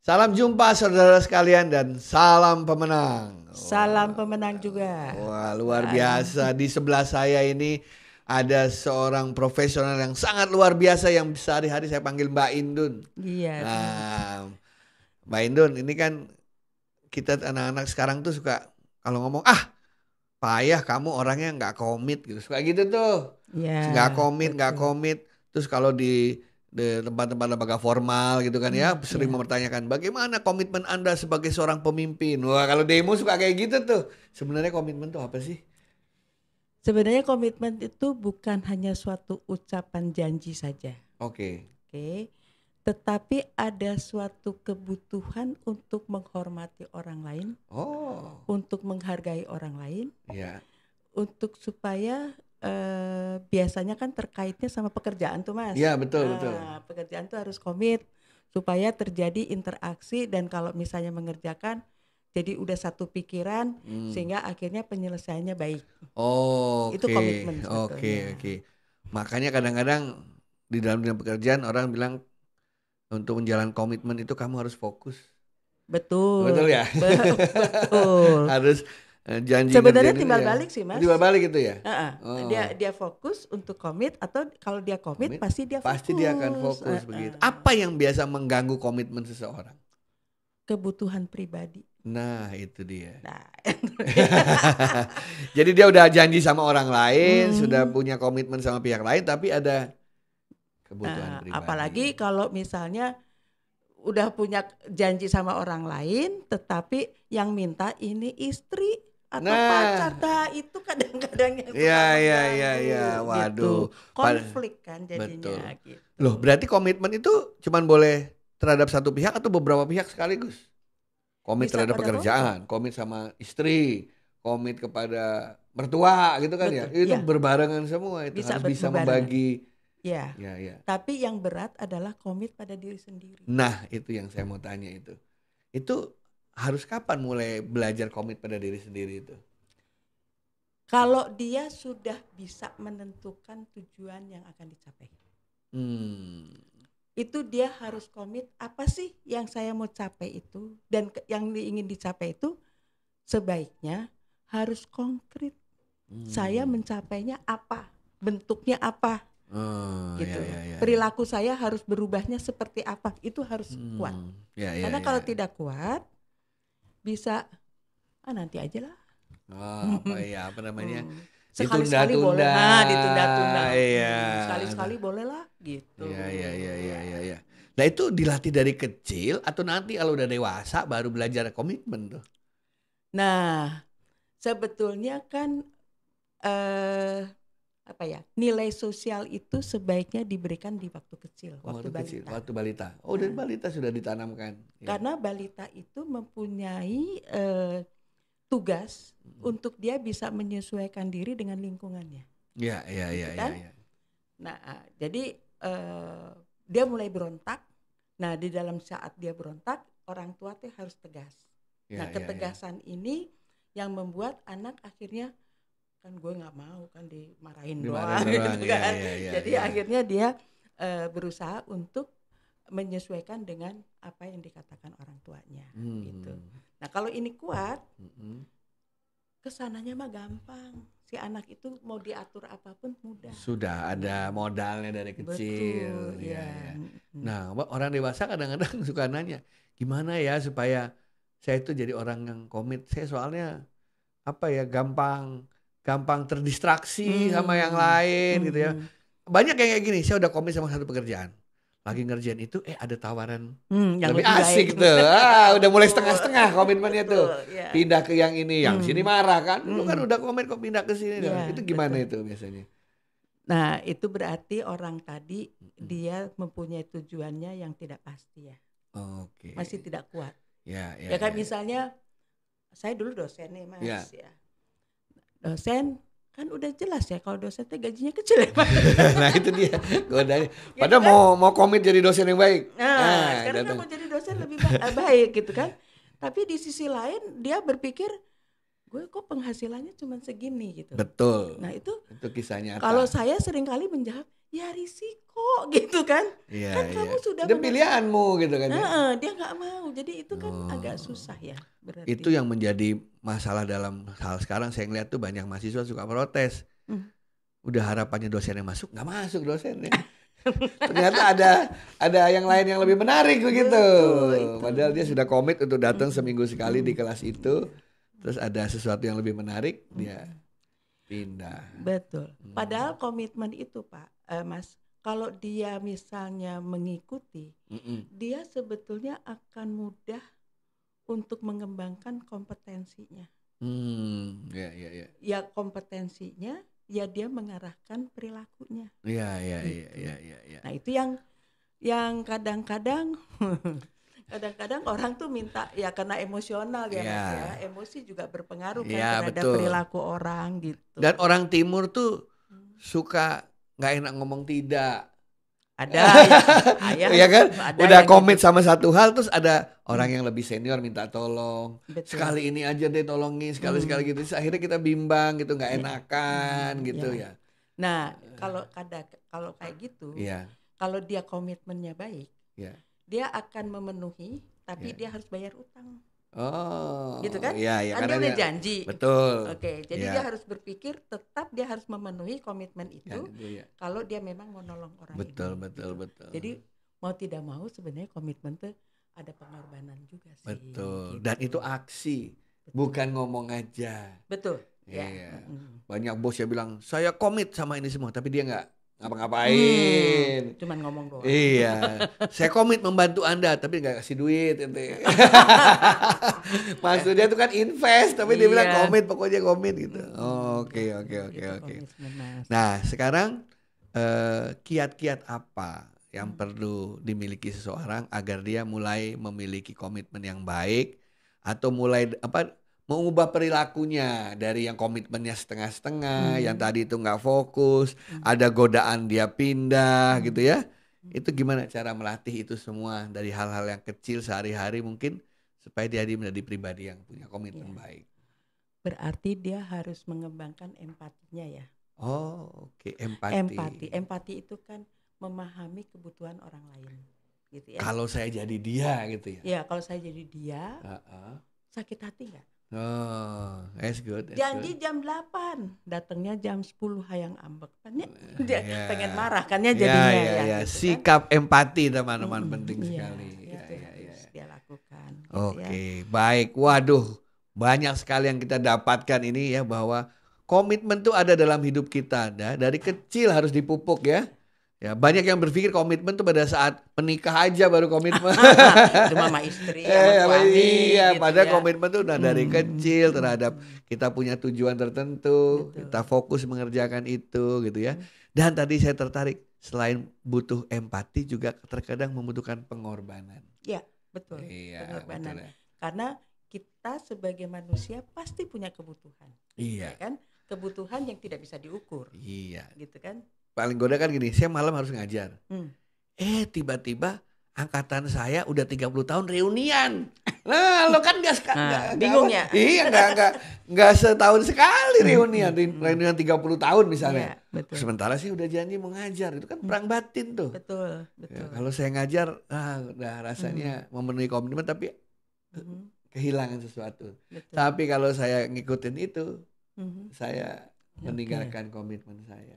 Salam jumpa saudara sekalian dan salam pemenang. Salam pemenang juga. Wah, luar biasa. Di sebelah saya ini ada seorang profesional yang sangat luar biasa yang sehari-hari saya panggil Mbak Indun. Iya. Nah, Mbak Indun ini kan kita anak-anak sekarang tuh suka kalau ngomong ah payah kamu orangnya nggak komit gitu suka gitu tuh Iya. nggak komit nggak komit terus kalau di tempat-tempat lembaga formal gitu kan ya Hmm, sering iya. mempertanyakan bagaimana komitmen anda sebagai seorang pemimpin? Wah kalau demo suka kayak gitu tuh. Sebenarnya komitmen tuh apa sih? Sebenarnya komitmen itu bukan hanya suatu ucapan janji saja, oke. Oke? Tetapi ada suatu kebutuhan untuk menghormati orang lain, oh. untuk menghargai orang lain, ya untuk supaya eh, biasanya kan terkaitnya sama pekerjaan tuh mas. ya betul betul Nah, pekerjaan tuh harus komit supaya terjadi interaksi dan kalau misalnya mengerjakan jadi udah satu pikiran Hmm. sehingga akhirnya penyelesaiannya baik. Oh, Itu komitmen Oke, oke. Makanya kadang-kadang di dalam dunia pekerjaan orang bilang untuk menjalankan komitmen itu kamu harus fokus. Betul. Betul ya? Be- Betul. harus janji Sebenarnya ngerjain timbal ya. balik sih mas. Timbal balik itu ya? Heeh. Oh. Dia dia fokus untuk komit atau kalau dia komit, pasti dia fokus. Pasti dia akan fokus Heeh. begitu. Apa yang biasa mengganggu komitmen seseorang? Kebutuhan pribadi. Nah, itu dia. Nah, Jadi dia udah janji sama orang lain, Hmm. sudah punya komitmen sama pihak lain tapi ada kebutuhan nah, pribadi. apalagi kalau misalnya udah punya janji sama orang lain, tetapi yang minta ini istri atau Nah. pacar, nah itu kadang-kadang yang Iya, suka iya, mengganggu, iya, iya. gitu. Waduh. Pad- konflik kan jadinya. Gitu. Loh, berarti komitmen itu cuman boleh terhadap satu pihak atau beberapa pihak sekaligus? Komit Bisa terhadap pekerjaan, komit sama istri, komit kepada mertua gitu kan ya. Betul, Itu iya. berbarengan semua itu Bisa harus bisa membagi. Ya, Ya, ya. tapi yang berat adalah komit pada diri sendiri. Nah, itu yang saya mau tanya itu. Itu harus kapan mulai belajar komit pada diri sendiri itu? Kalau dia sudah bisa menentukan tujuan yang akan dicapai. Hmm. itu dia harus komit apa sih yang saya mau capai itu dan yang ingin dicapai itu sebaiknya harus konkret Hmm. saya mencapainya apa bentuknya apa Oh, gitu ya, ya, ya, ya. perilaku saya harus berubahnya seperti apa itu harus kuat Hmm. Ya, ya, karena ya, kalau ya. tidak kuat bisa ah nanti aja lah Oh, apa ya apa namanya? Hmm. sekali-sekali boleh nah ditunda-tunda Iya. Hmm, sekali-sekali boleh lah gitu Iya iya iya iya iya iya. Nah itu dilatih dari kecil atau nanti kalau udah dewasa baru belajar komitmen tuh. Nah, sebetulnya kan eh apa ya nilai sosial itu sebaiknya diberikan di waktu kecil, waktu, Waktu kecil, balita. waktu balita. Oh, dari Nah. balita sudah ditanamkan. Ya. Karena balita itu mempunyai eh, tugas Hmm. untuk dia bisa menyesuaikan diri dengan lingkungannya. Iya iya iya Gitu iya. kan? iya. Nah, ah, jadi eh, dia mulai berontak. Nah, di dalam saat dia berontak, orang tua tuh harus tegas. Iya, nah, iya, ketegasan ini yang membuat anak akhirnya kan gue nggak mau kan dimarahin, Dimarahin doang, doang, gitu iya, kan. iya, iya, Jadi iya. akhirnya dia eh, berusaha untuk menyesuaikan dengan apa yang dikatakan orang tuanya. Hmm. gitu. Nah, kalau ini kuat, ke sananya mah gampang. Si anak itu mau diatur apa pun mudah. Sudah ada modalnya dari kecil. Betul, ya. Mm. Nah, orang dewasa kadang-kadang suka nanya, gimana ya supaya saya itu jadi orang yang komit. Saya soalnya apa ya gampang gampang terdistraksi sama yang Hmm. lain gitu ya. Mm. Banyak yang kayak gini, saya udah komit sama satu pekerjaan. Lagi ngerjain itu, eh ada tawaran Hmm, yang lebih, lebih asik baik. tuh. Ah, udah mulai setengah-setengah komitmennya tuh. Betul, ya. Pindah ke yang ini, yang Hmm. sini marah kan. Lu kan Hmm. udah komit kok pindah ke sini. Iya, itu gimana betul. itu biasanya? Nah, itu berarti orang tadi Hmm. dia mempunyai tujuannya yang tidak pasti ya, Oke. masih tidak kuat. Ya, Ya, kan ya. misalnya saya dulu dosen nih mas, Ya. ya. Dosen kan udah jelas ya kalau dosen teh gajinya kecil ya Pak. nah itu dia godanya. Gitu Padahal kan? mau mau komit jadi dosen yang baik. Nah, Ah, sekarang kan datang. mau jadi dosen lebih ba- baik gitu kan. Tapi di sisi lain dia berpikir gue kok penghasilannya cuma segini gitu. Betul. Nah itu Itu kisah nyata. kalau saya sering kali menjawab ya risiko gitu kan. Iya, kan iya. kamu sudah Itu pilihanmu gitu kan. ya. Nah, eh, dia nggak mau. Jadi itu kan Oh. agak susah ya. Berarti. Itu yang menjadi masalah dalam hal sekarang saya ngeliat tuh banyak mahasiswa suka protes. Hmm. Udah harapannya dosen yang masuk, nggak masuk dosennya. Ternyata ada ada yang lain yang lebih menarik begitu. Betul, itu. Padahal dia sudah komit untuk datang Hmm. seminggu sekali di kelas itu. Terus ada sesuatu yang lebih menarik, dia pindah. Betul. Hmm. Padahal komitmen itu Pak, eh, Mas, kalau dia misalnya mengikuti, Mm-mm. dia sebetulnya akan mudah untuk mengembangkan kompetensinya. Hmm, ya ya ya. Ya kompetensinya, ya dia mengarahkan perilakunya. Iya iya iya Gitu. iya iya iya. Nah itu yang yang kadang-kadang kadang-kadang orang tuh minta ya karena emosional ya, Mas, Iya. ya. emosi juga berpengaruh kan Iya, terhadap betul. perilaku orang gitu. Dan orang timur tuh Hmm. suka nggak enak ngomong tidak. ada ya, ayah, Iya kan? ada Udah komit gitu. sama satu hal terus ada orang yang lebih senior minta tolong. Betul. Sekali ini aja deh tolongin, sekali-sekali gitu. Terus akhirnya kita bimbang gitu, nggak Iya. enakan Hmm, gitu iya. ya. Nah, kalau kada kalau kayak gitu, Iya. kalau dia komitmennya baik, Iya. Dia akan memenuhi, tapi Iya. dia harus bayar utang, Oh. gitu kan? Iya, iya kan dia udah dia- janji. Betul. Oke, jadi Iya. dia harus berpikir tetap dia harus memenuhi komitmen Ya, itu gitu ya. kalau dia memang mau nolong orang Betul, ini, betul, gitu. betul. Jadi mau tidak mau sebenarnya komitmen tuh ada pengorbanan juga sih. betul. gitu. Dan itu aksi, bukan ngomong aja. betul. Ya. Iya. mm. Banyak bos yang bilang, "Saya komit sama ini semua," tapi dia nggak ngapa-ngapain. Hmm, cuman ngomong doang. Iya, saya komit membantu Anda, tapi nggak kasih duit. ente. Maksudnya itu kan invest, tapi dia bilang Iya. komit, pokoknya komit gitu. Oke, oke, oke, oke. Nah, sekarang eh, kiat-kiat apa yang Hmm. perlu dimiliki seseorang agar dia mulai memiliki komitmen yang baik atau mulai apa mengubah perilakunya dari yang komitmennya setengah-setengah, Hmm. yang tadi itu nggak fokus, Hmm. ada godaan dia pindah Hmm. gitu ya. Itu gimana cara melatih itu semua dari hal-hal yang kecil sehari-hari mungkin supaya dia menjadi pribadi yang punya komitmen Iya. baik. Berarti dia harus mengembangkan empatinya ya. Oh, oke, empati. Empati, empati itu kan memahami kebutuhan orang lain, gitu ya. Kalau saya jadi dia gitu ya. Ya kalau saya jadi dia Heeh. sakit hati nggak? Oh, that's good. that's Janji good. jam 8, datangnya jam 10 hayang ambek kan ya. Dia ya. pengen marah kan ya Ya, jadinya ya, ya. ya. gitu kan. Sikap empati teman-teman Mm-mm, penting iya, sekali. Itu Ya, ya, ya. harus dia lakukan. gitu Oke, ya. baik. Waduh, banyak sekali yang kita dapatkan ini ya bahwa komitmen tuh ada dalam hidup kita. Nah, dari kecil harus dipupuk ya. Ya, banyak yang berpikir komitmen tuh pada saat menikah aja baru komitmen. Itu mama istri, Eh, suami, iya, gitu padahal ya. komitmen tuh udah dari Hmm. kecil terhadap kita punya tujuan tertentu, Betul. kita fokus mengerjakan itu gitu ya. Dan tadi saya tertarik selain butuh empati juga terkadang membutuhkan pengorbanan. Betul. Iya, pengorbanan. betul ya. Karena kita sebagai manusia pasti punya kebutuhan, Iya, ya kan? Kebutuhan yang tidak bisa diukur, iya. gitu kan? Paling goda kan gini, saya malam harus ngajar. Hmm. Eh, tiba-tiba angkatan saya udah 30 tahun reunian. Nah, lo kan seka- Nah, nggak bingung ya? Iya, nggak nggak nggak setahun sekali reunian, Re- Hmm. reunian 30 tahun misalnya. Iya, betul. Sementara sih udah janji mau ngajar, itu kan perang batin tuh. Betul, Ya, betul. kalau saya ngajar, ah, udah rasanya memenuhi komitmen tapi Mhm, kehilangan sesuatu. betul. Tapi kalau saya ngikutin itu, Mhm. saya meninggalkan komitmen saya.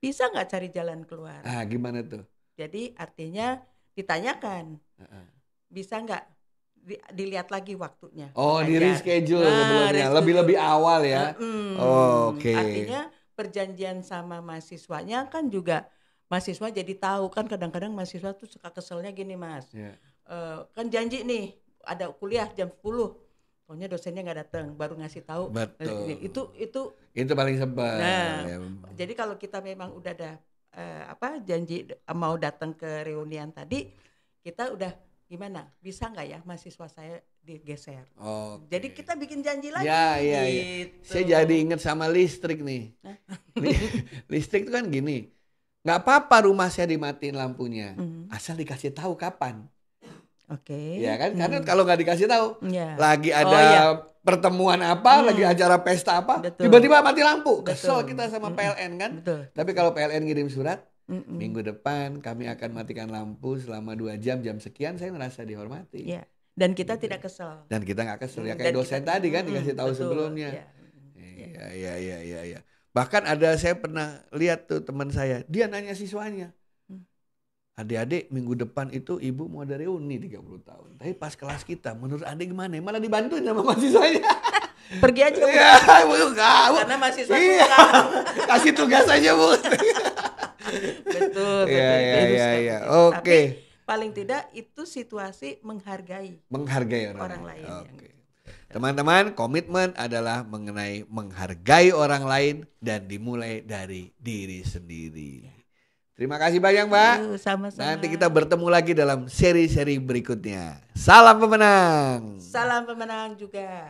Bisa nggak cari jalan keluar? Ah, gimana tuh? Jadi artinya ditanyakan, Heeh. bisa nggak di- dilihat lagi waktunya? Oh, di reschedule Nah, sebelumnya, lebih-lebih awal ya. Mm-mm. Oh, oke. Artinya perjanjian sama mahasiswanya kan juga mahasiswa jadi tahu kan kadang-kadang mahasiswa tuh suka keselnya gini mas, Ya. Eh, kan janji nih ada kuliah jam 10 pokoknya dosennya nggak datang baru ngasih tahu Betul. Eh, itu itu Itu paling sebel. Nah, ya. jadi kalau kita memang udah ada eh, apa janji d- mau datang ke reunian tadi kita udah gimana bisa nggak ya mahasiswa saya digeser Oke. jadi kita bikin janji lagi Ya, iya, iya. gitu. Saya jadi ingat sama listrik nih. Listrik itu kan gini, nggak apa-apa rumah saya dimatiin lampunya, Mhm. asal dikasih tahu kapan. Oke Ya kan? Karena Hmm. kalau nggak dikasih tahu, Ya. lagi Oh, ada iya. pertemuan apa, lagi acara pesta apa, tiba-tiba mati lampu. Kesel Betul. kita sama Mm-mm. PLN kan. Betul. Tapi kalau PLN ngirim surat, Mm-mm. minggu depan kami akan matikan lampu selama dua jam, jam sekian, saya merasa dihormati. Ya. Dan kita Gitu. tidak kesel. Dan kita nggak kesel ya Mm, kayak dan dosen kita- tadi kan Mm-mm, dikasih tahu betul, sebelumnya. ya. Iya, iya, iya, iya, iya. Bahkan ada saya pernah lihat tuh teman saya, dia nanya siswanya. Adik-adik minggu depan itu ibu mau ada reuni 30 tahun. Tapi pas kelas kita, menurut adik gimana? Malah dibantuin sama mahasiswanya. Pergi aja. Iya, bu, bu. karena masih satu Iya. Kasih tugas aja, Bu. betul, betul. Iya, iya, iya, iya. itu. Oke. Paling tidak itu situasi menghargai. Menghargai orang, Orang lain Oke. Teman-teman, komitmen adalah mengenai menghargai orang lain dan dimulai dari diri sendiri. Terima kasih banyak, Mbak. Sama-sama. Nanti kita bertemu lagi dalam seri-seri berikutnya. Salam pemenang. Salam pemenang juga.